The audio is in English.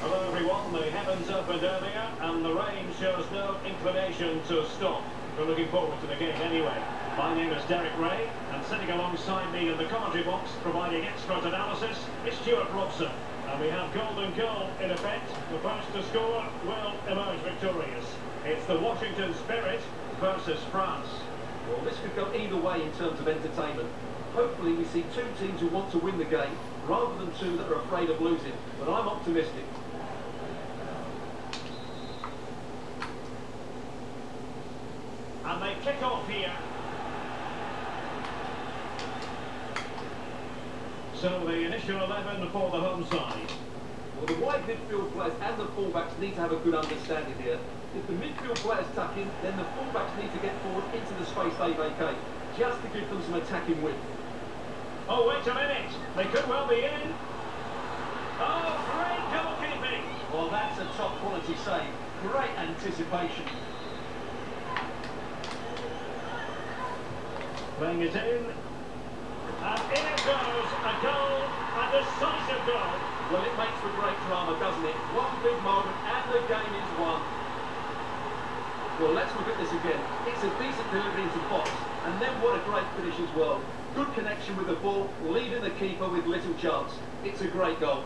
Hello everyone, the heavens opened earlier and the rain shows no inclination to stop. We're looking forward to the game anyway. My name is Derek Ray and sitting alongside me in the commentary box providing expert analysis is Stuart Robson. And we have golden goal in effect. The first to score will emerge victorious. It's the Washington Spirit versus France. This could go either way in terms of entertainment. Hopefully we see two teams who want to win the game rather than two that are afraid of losing. But I'm optimistic. And they kick off here. So the initial 11 for the home side. Well, the wide midfield players and the fullbacks need to have a good understanding here. If the midfield players tuck in, then the fullbacks need to get forward into the space they vacate, just to give them some attacking width. Oh, wait a minute. They could well be in. Oh, great goalkeeping. Well, that's a top quality save. Great anticipation. Playing it in. And in it goes. A goal. A decisive goal. Well, it makes for great drama, doesn't it? One big moment and the game is won. Well, let's look at this again. It's a decent delivery into box. And then what a great finish as well. Good connection with the ball, leaving the keeper with little chance. It's a great goal.